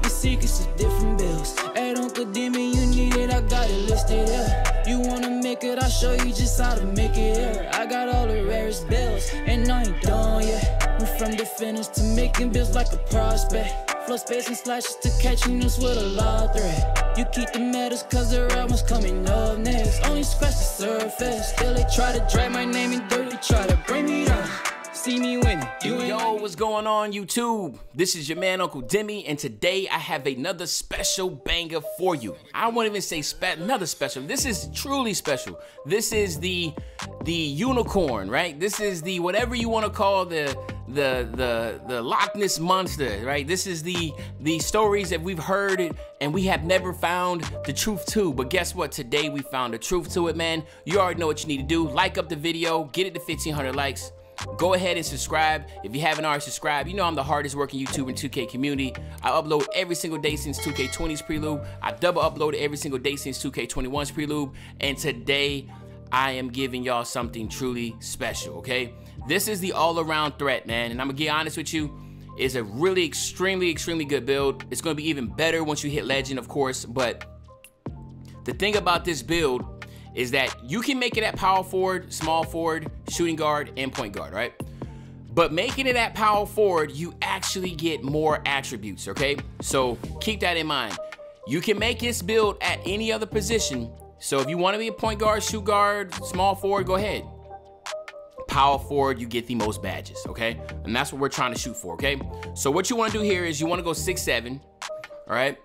keeping secrets of different bills. Hey, Uncle Demi, you need it, I got it listed here. You wanna make it, I'll show you just how to make it here. I got all the rarest bills, and I ain't done yet. Went from defenders to making bills like a prospect. Flow space and slashes to catching us with a lot threat. You keep the medals cause the right one's coming up next. Only scratch the surface. Still they try to drag my name in dirt, they try to bring me down. See me winning. You Yo, what's going on YouTube? This is your man Uncle Demi, and today I have another special banger for you. I won't even say spe- another special. This is truly special. This is the the unicorn, right? This is the whatever you want to call the the the the Loch Ness monster, right? This is the the stories that we've heard and we have never found the truth to. But guess what? Today we found the truth to it, man. You already know what you need to do. Like up the video, get it to 1500 likes. Go ahead and subscribe. If you haven't already subscribed, you know I'm the hardest working YouTube and 2K community. I upload every single day since 2K20's prelude. I double upload every single day since 2K21's prelude. And today, I am giving y'all something truly special, okay? This is the all-around threat, man. And I'm gonna get honest with you. It's a really extremely, extremely good build. It's gonna be even better once you hit legend, of course. But the thing about this build is that you can make it at power forward, small forward, shooting guard, and point guard, right? But making it at power forward, you actually get more attributes, okay? So keep that in mind. You can make this build at any other position. So if you want to be a point guard, shoot guard, small forward, go ahead. Power forward, you get the most badges, okay? And that's what we're trying to shoot for, okay? So what you want to do here is you want to go six seven, all right?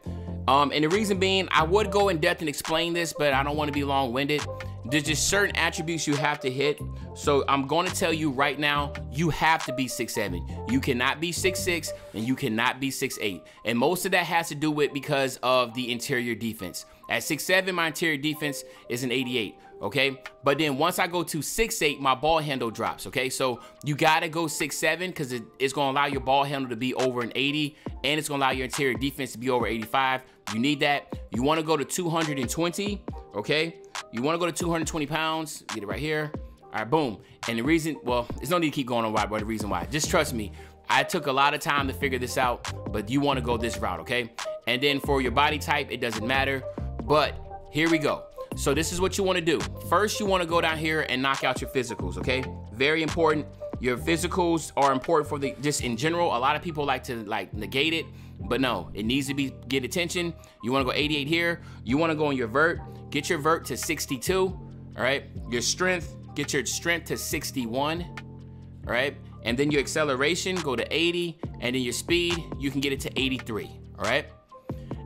Um, and the reason being, I would go in depth and explain this, but I don't want to be long-winded. There's just certain attributes you have to hit. So I'm going to tell you right now, you have to be six seven. You cannot be six six, and you cannot be six eight. And most of that has to do with because of the interior defense. At six seven, my interior defense is an 88 okay? But then once I go to six eight, my ball handle drops, okay? So you gotta go six seven because it, it's gonna allow your ball handle to be over an 80 and it's gonna allow your interior defense to be over 85. You need that. You wanna go to 220, okay? You wanna go to 220 pounds, get it right here. All right, boom. And the reason, well, there's no need to keep going on why, but the reason why, just trust me. I took a lot of time to figure this out, but you wanna go this route, okay? And then for your body type, it doesn't matter, but here we go. So this is what you wanna do. First, you wanna go down here and knock out your physicals, okay? Very important. Your physicals are important for the, just in general. A lot of people like to like negate it, but no, it needs to be, get attention. You wanna go 88 here. You wanna go on your vert, get your vert to 62, all right? Your strength, get your strength to 61, all right? And then your acceleration, go to 80, and then your speed, you can get it to 83, all right?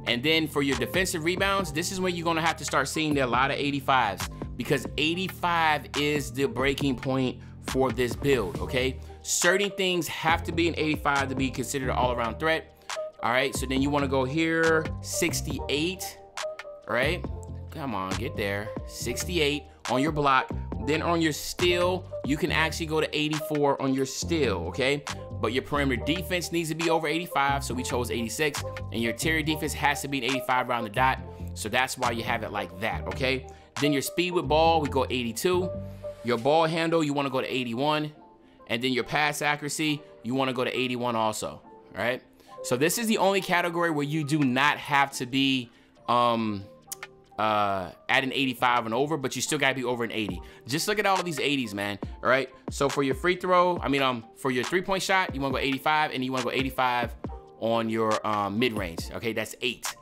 And then for your defensive rebounds, this is when you're gonna have to start seeing a lot of 85s because 85 is the breaking point for this build, okay? Certain things have to be an 85 to be considered an all-around threat. All right, so then you wanna go here, 68, all right? Come on, get there. 68 on your block. Then on your steal, you can actually go to 84 on your steal, okay? But your perimeter defense needs to be over 85, so we chose 86. And your interior defense has to be an 85 around the dot, so that's why you have it like that, okay? Then your speed with ball, we go 82. Your ball handle, you wanna go to 81. And then your pass accuracy, you wanna go to 81 also, right? So this is the only category where you do not have to be um, uh, at an 85 and over, but you still gotta be over an 80. Just look at all of these 80s, man. All right. So for your free throw, I mean, um, for your three point shot, you wanna go 85 and you wanna go 85 on your um, mid range. Okay, that's eight.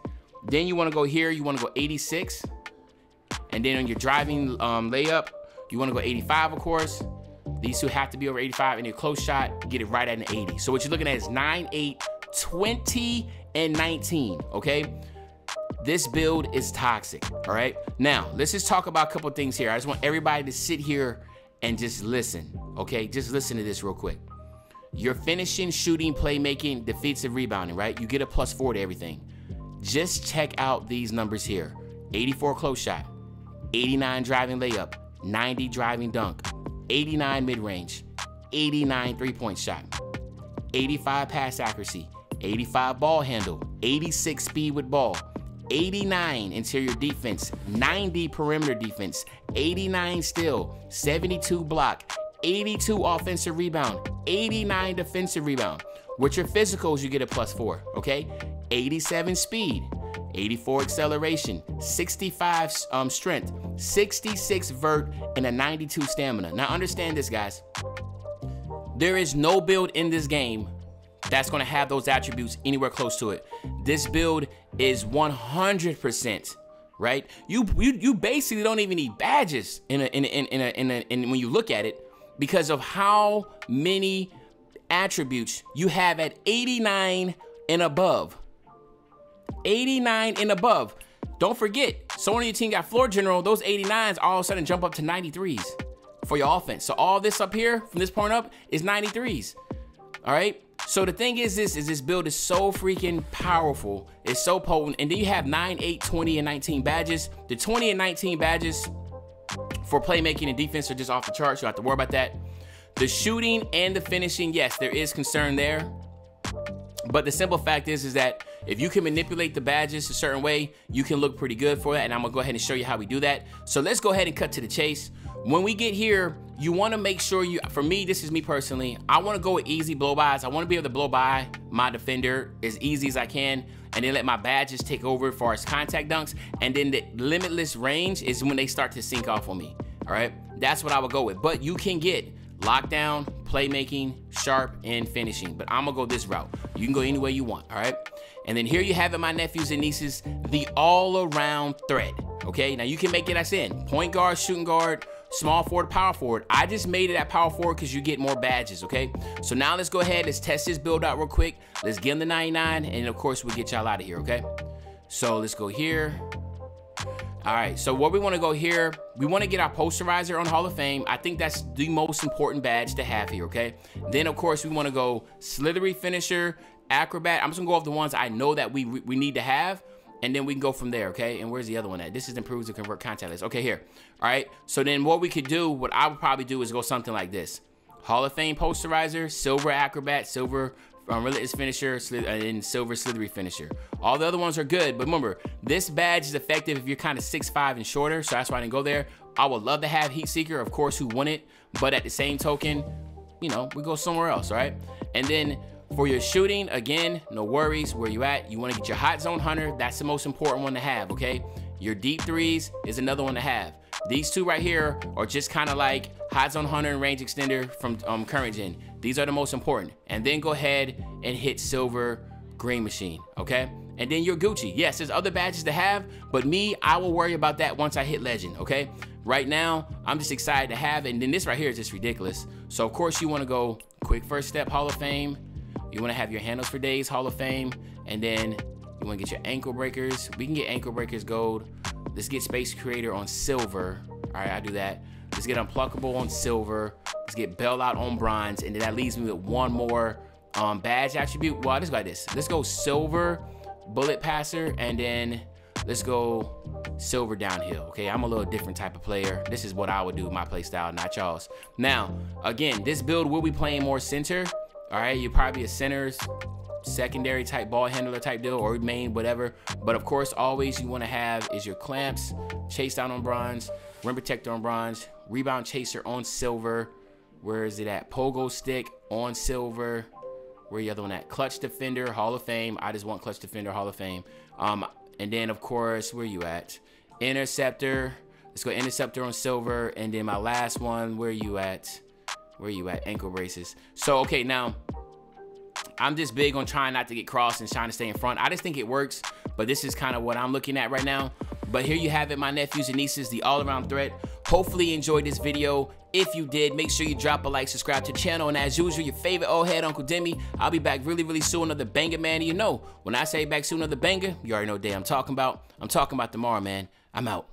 Then you wanna go here, you wanna go 86. And then on your driving um, layup, you wanna go 85, of course. These two have to be over 85 and your close shot, get it right at an 80. So what you're looking at is 9, 8, 20, and 19, okay? This build is toxic, all right? Now, let's just talk about a couple things here. I just want everybody to sit here and just listen, okay? Just listen to this real quick. You're finishing, shooting, playmaking, defensive rebounding, right? You get a plus four to everything. Just check out these numbers here. 84 close shot, 89 driving layup, 90 driving dunk, 89 mid-range, 89 three-point shot, 85 pass accuracy, 85 ball handle, 86 speed with ball, 89 interior defense, 90 perimeter defense, 89 steal, 72 block, 82 offensive rebound, 89 defensive rebound. With your physicals, you get a plus four, okay? 87 speed, 84 acceleration, 65 um, strength, 66 vert, and a 92 stamina. Now understand this, guys. There is no build in this game that's gonna have those attributes anywhere close to it. This build is 100%, right? You you you basically don't even need badges in a in a, in a, in, a, in, a, in when you look at it because of how many attributes you have at 89 and above. 89 and above. Don't forget, someone on your team got floor general, those 89s all of a sudden jump up to 93s for your offense. So all this up here from this point up is 93s. All right. So the thing is this, is this build is so freaking powerful. It's so potent. And then you have 9, 8, 20, and 19 badges. The 20 and 19 badges for playmaking and defense are just off the charts. You don't have to worry about that. The shooting and the finishing, yes, there is concern there. But the simple fact is, is that if you can manipulate the badges a certain way, you can look pretty good for that. And I'm gonna go ahead and show you how we do that. So let's go ahead and cut to the chase. When we get here, you wanna make sure you, for me, this is me personally, I wanna go with easy blow bys. I wanna be able to blow by my defender as easy as I can and then let my badges take over for as contact dunks. And then the limitless range is when they start to sink off on me, all right? That's what I would go with. But you can get lockdown, playmaking, sharp, and finishing. But I'm gonna go this route. You can go any way you want, all right? And then here you have it, my nephews and nieces, the all-around threat. Okay, now you can make it as in point guard, shooting guard, small forward, power forward. I just made it at power forward because you get more badges, okay? So now let's go ahead, let's test this build out real quick. Let's get him the 99, and of course we'll get y'all out of here, okay? So let's go here. All right, so what we wanna go here, we wanna get our posterizer on Hall of Fame. I think that's the most important badge to have here, okay? Then of course we wanna go Slithery Finisher, Acrobat. I'm just gonna go off the ones I know that we, we need to have and then we can go from there, okay? And where's the other one at? This is improves to convert contact list. Okay, here. All right, so then what we could do, what I would probably do is go something like this. Hall of Fame posterizer, silver acrobat, silver um, relentless finisher, and silver slithery finisher. All the other ones are good, but remember, this badge is effective if you're kind of 6'5 and shorter, so that's why I didn't go there. I would love to have Heat Seeker, of course, who won it, but at the same token, you know, we go somewhere else, right? And then for your shooting, again, no worries where you at. You want to get your hot zone hunter. That's the most important one to have, okay? Your deep threes is another one to have. These two right here are just kind of like hot zone hunter and range extender from um, current gen. These are the most important. And then go ahead and hit silver green machine, okay? And then you're Gucci. Yes, there's other badges to have, but me, I will worry about that once I hit legend, okay? Right now, I'm just excited to have it. And then this right here is just ridiculous. So of course you wanna go quick first step Hall of Fame, you want to have your handles for days Hall of Fame, and then you want to get your ankle breakers. We can get ankle breakers gold. Let's get Space Creator on silver. All right, I do that. Let's get Unpluckable on silver. Let's get Bailout on bronze, and then that leaves me with one more um, badge attribute. Well, let's go like this. Let's go silver, bullet passer, and then let's go silver downhill. Okay, I'm a little different type of player. This is what I would do with my play style, not y'all's. Now, again, this build will be playing more center. All right, you're probably a center's secondary type ball handler type deal or main, whatever. But of course, always you want to have is your clamps, chase down on bronze, rim protector on bronze, rebound chaser on silver. Where is it at? Pogo stick on silver. Where the other one at? Clutch defender, Hall of Fame. I just want clutch defender, Hall of Fame. Um, and then of course, where you at? Interceptor. Let's go interceptor on silver. And then my last one, where you at? Where you at? Ankle braces. So, okay, now, I'm just big on trying not to get crossed and trying to stay in front. I just think it works, but this is kind of what I'm looking at right now. But here you have it, my nephews and nieces, the all-around threat. Hopefully you enjoyed this video. If you did, make sure you drop a like, subscribe to the channel, and as usual, your favorite old head, Uncle Demi. I'll be back really, really soon, another banger, man. You know, when I say back soon, another banger, you already know day I'm talking about. I'm talking about tomorrow, man. I'm out.